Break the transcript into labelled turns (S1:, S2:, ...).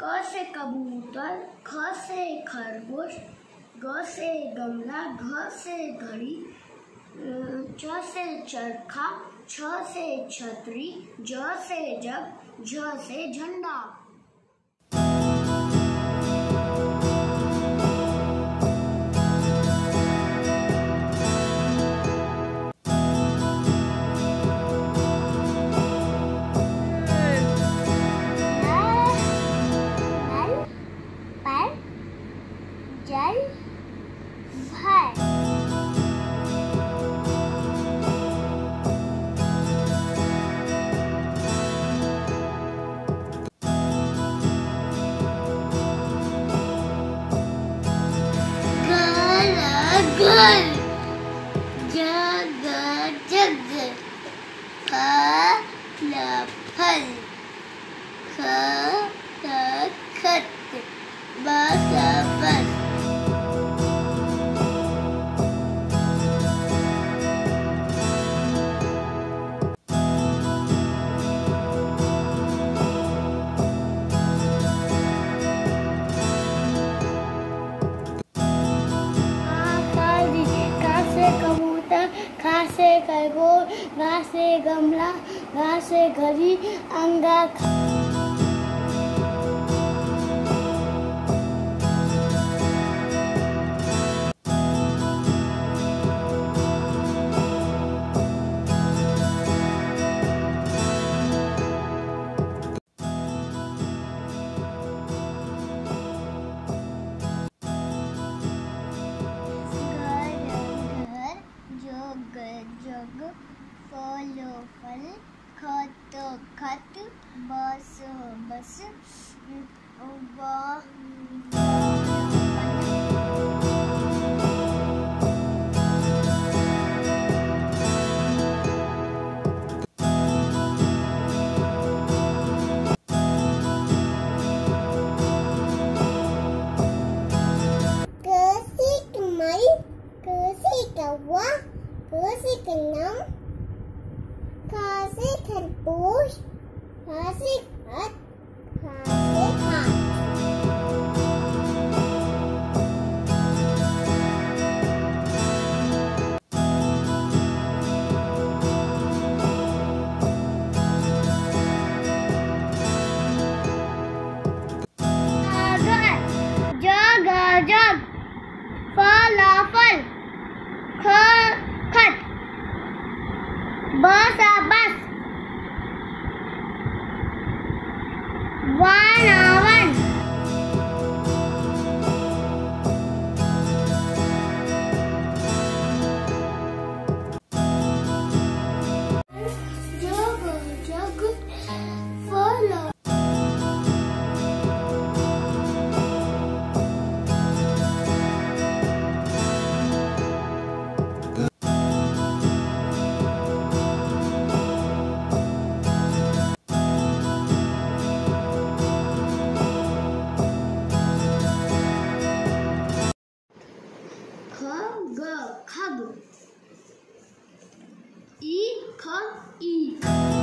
S1: कबूतर ख से खरगोश ग से गमला घ से घड़ी च से चरखा छ से छतरी ज से जग झ से झंडा।
S2: good. घाँसे गमला घाँसे घरी आँगा फलो फल खत खत बस बस Kasih Classic and Bush.
S1: Classic and खग ई ख ई